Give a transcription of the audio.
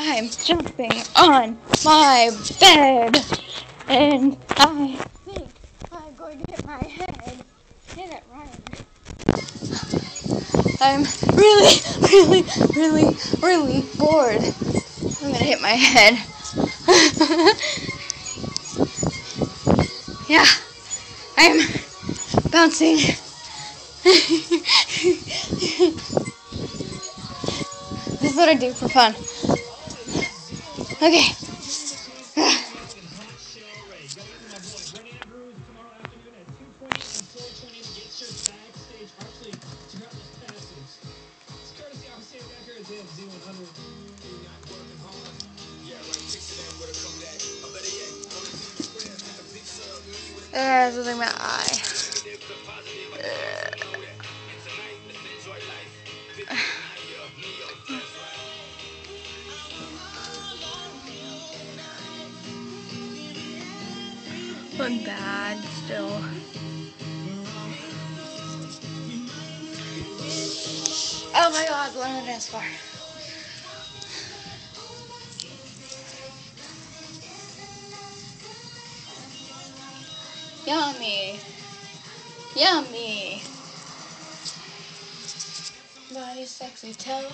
I'm jumping on my bed, and I think I'm going to hit my head. Hit it right. I'm really, really, really, really bored. I'm gonna hit my head. yeah, I'm bouncing. this is what I do for fun. Okay. Uh, something in my eye. I'm bad still. Oh my god, to the dance floor. Yummy. Yummy. Body sexy tone.